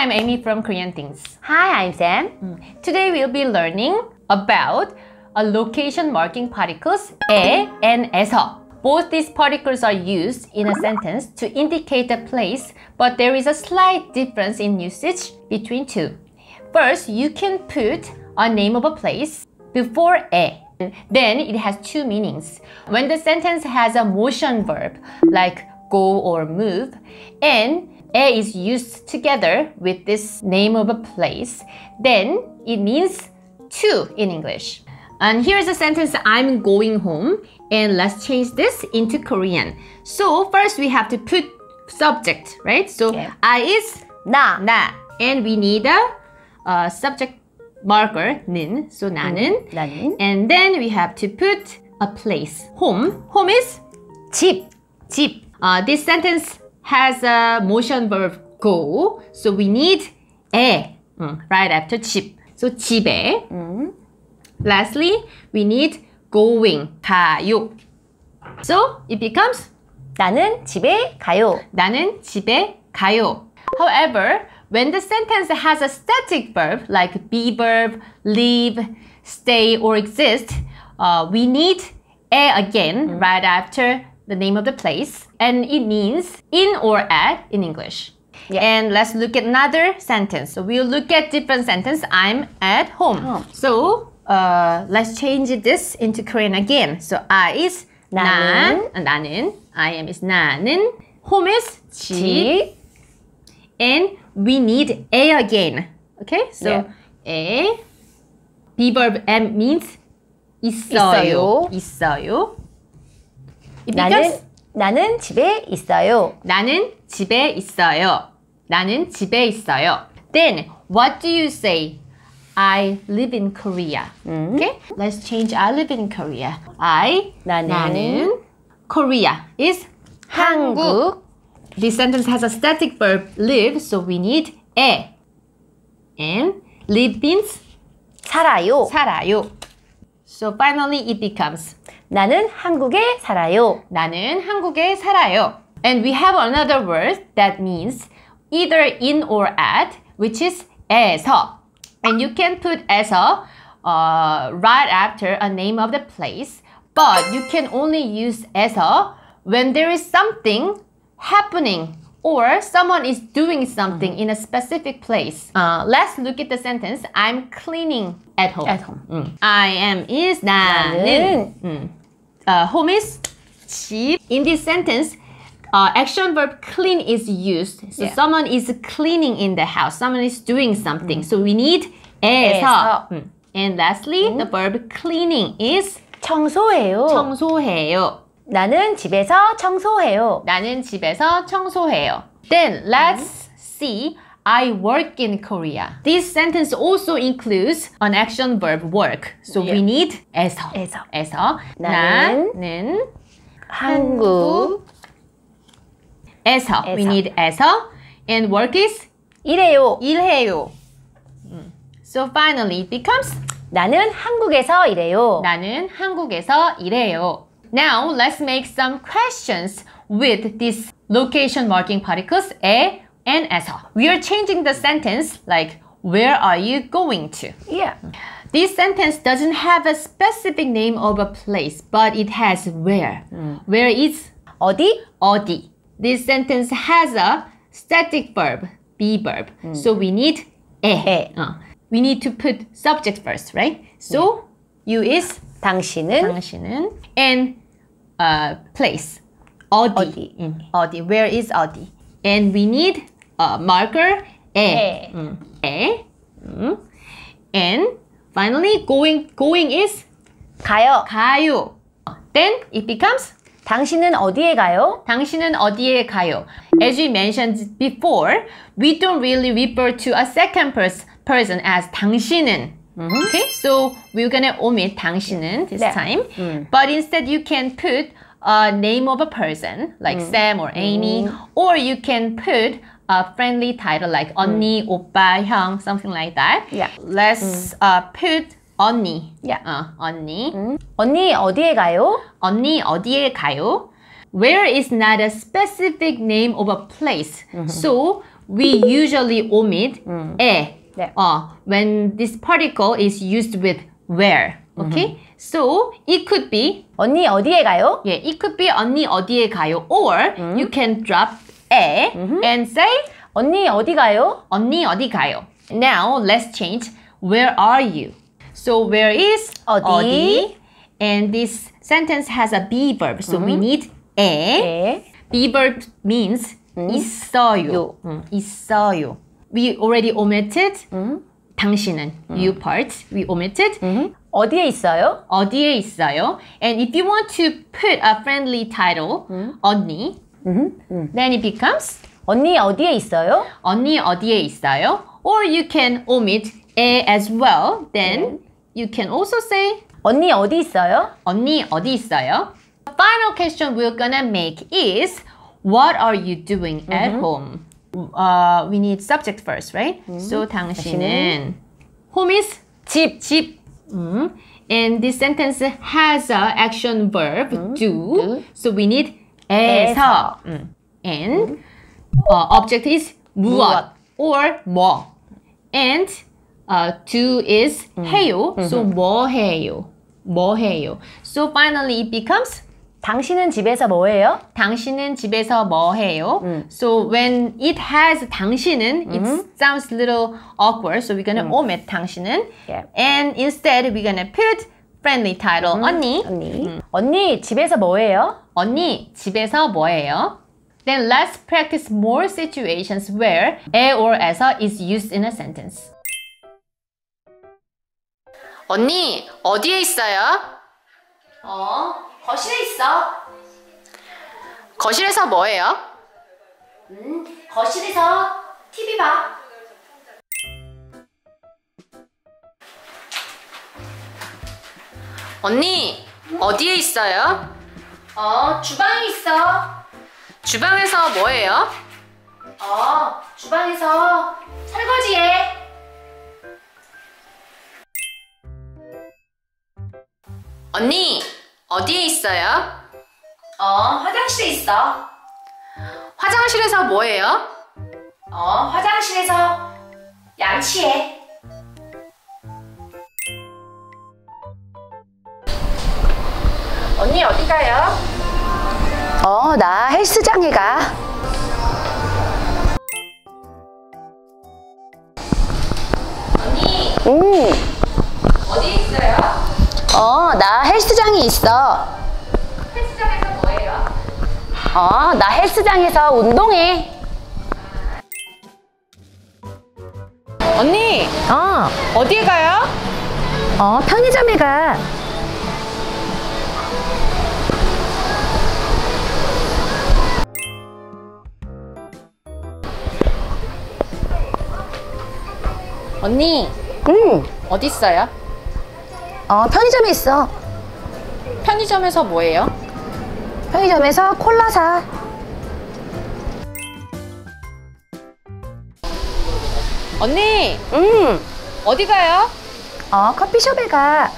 Hi, I'm Amy from Korean Things. Hi, I'm Sam. Today we'll be learning about a location marking particles 에 and 에서. Both these particles are used in a sentence to indicate a place, but there is a slight difference in usage between two. First, you can put a name of a place before 에. Then it has two meanings. When the sentence has a motion verb like go or move, and 에 is used together with this name of a place, then it means to in English. And here's a sentence I'm going home and let's change this into Korean. So first we have to put subject, right? So Yeah. I is 나. 나 and we need a, uh subject marker 는. So 나는 나는 and then we have to put a place. Home. Home is 집. 집. Uh, this sentence has a motion verb go. So we need 에 음, right after 집. So 집에. Lastly, we need going 가요. So it becomes 나는 집에 가요. 나는 집에 가요. However, when the sentence has a static verb like be verb, live, stay, or exist, uh, we need 에 again right after the name of the place, and it means in or at in English. Yeah. And let's look at another sentence. So we'll look at different sentence. I'm at home. Home. So uh, let's change this into Korean again. So I is 나는. 난, 나는, I am is 나는, home is 집, 집. and we need a again. Okay, so Yeah. a, be verb m means 있어요. 있어요. It 나는 나는 집에 있어요. 나는 집에 있어요. 나는 집에 있어요. Then what do you say? I live in Korea. Okay, let's change. I live in Korea. I 나는 나는 Korea is 한국. This sentence has a static verb live, so we need 에. And live means 살아요. 살아요. So finally it becomes 나는 한국에 살아요. 나는 한국에 살아요. And we have another word that means either in or at, which is 에서. And you can put 에서 uh, right after a name of the place, but you can only use 에서 when there is something happening or someone is doing something in a specific place. Uh, let's look at the sentence. I'm cleaning at home. At home. 음. I am is 나는. 나는 음. Uh, home is 집. In this sentence, uh, action verb clean is used. So Yeah. someone is cleaning in the house. Someone is doing something. So we need 에서. 에서. 음. And lastly, the verb cleaning is 청소해요. 청소해요. 나는 집에서 청소해요. 나는 집에서 청소해요. Then let's see. I work in Korea. This sentence also includes an action verb work. So we need 에서. 에서. 에서. 나는 나는 한국 에서. We need 에서. And work is 일해요. 일해요. 음. So finally it becomes 나는 한국에서 일해요. 나는 한국에서 일해요. Now let's make some questions with these location marking particles 에 and 에서. We are changing the sentence like where are you going to? Yeah. This sentence doesn't have a specific name of a place, but it has where. Where is 어디? 어디. This sentence has a static verb, be verb. So we need 에. 에. Uh, we need to put subject first, right? So you is 당신은 당신은 and uh, place, 어디. 어디. Mm. 어디. Where is 어디? And we need a marker A. A. Mm. a. Mm. And finally, going going is 가요. 가요. Then it becomes 당신은 어디에 가요? 당신은 어디에 가요? As we mentioned before, we don't really refer to a second person as 당신은. Okay, so we're gonna omit 당신은 this 네. time. But instead, you can put a name of a person like Sam or Amy, or you can put a friendly title like 언니, 오빠, 형, something like that. Yeah. Let's uh, put 언니. Yeah. 어, 언니. 언니 어디에 가요? 언니 어디에 가요? Where is not a specific name of a place. So we usually omit 에 네. uh, when this particle is used with where. Okay? So it could be 언니 어디에 가요? yeah, it could be 언니 어디에 가요 or you can drop 에 and say 언니 어디 가요? 언니 어디 가요. Now let's change where are you? So where is 어디? and this sentence has a be verb. So we need 에. 네. be verb means 있어요. 요. 음, 있어요. We already omitted 당신은 you part. We omitted 어디에 있어요? 어디에 있어요? And if you want to put a friendly title 언니 then it becomes 언니 어디에 있어요? 언니 어디에 있어요? Or you can omit 에 as well. Then you can also say 언니 어디 있어요? 언니 어디 있어요? The final question we're gonna make is what are you doing at home? Uh, we need subject first, right? So 당신은 home is 집, 집. 음. And this sentence has a action verb do. do. So we need 에서. 에서. 음. And uh, object is 무엇 or 뭐. And uh, do is 해요. So 뭐 해요? 뭐 해요? So finally it becomes 당신은 집에서 뭐 해요? 당신은 집에서 뭐 해요? So when it has 당신은, it sounds a little awkward. So we're gonna omit 당신은. Yeah. And instead we're gonna put friendly title 언니. 언니. 언니 집에서 뭐 해요? 언니 집에서 뭐 해요? Then let's practice more situations where 에 or 에서 is used in a sentence. 언니 어디에 있어요? 어, 거실에 있어. 거실에서 뭐 해요? 음, 거실에서 TV 봐. 언니 어디에 있어요? 어, 주방에 있어. 주방에서 뭐 해요? 어, 주방에서 설거지해. 언니 어디에 있어요? 어, 화장실에 있어. 화장실에서 뭐 해요? 어, 화장실에서 양치해. 언니 어디 가요? 어, 나 헬스장에 가. 언니 응. 어, 나 헬스장에 있어. 헬스장에서 뭐 해요? 어, 나 헬스장에서 운동해. 언니 어, 어디에 가요? 어, 편의점에 가. 언니 응. 어디 있어요? 어, 편의점에 있어. 편의점에서 뭐 해요? 편의점에서 콜라 사. 언니 응. 어디 가요? 어, 커피숍에 가.